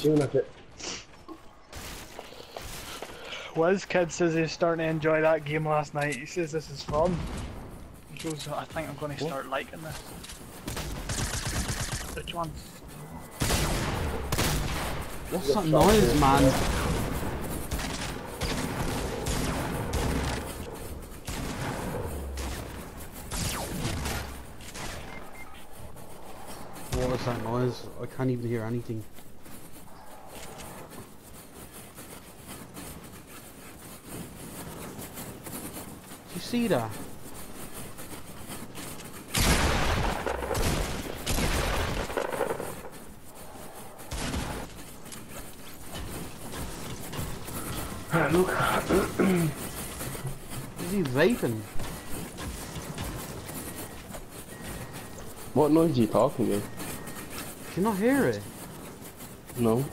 soon at it. Wiz Kid says he's starting to enjoy that game last night. He says this is fun. He goes, I think I'm going to start liking this. Which one? What's that noise, man? What is that noise? I can't even hear anything. You see that? Look, Is he vaping? what noise are you talking to? Can you not hear it? No.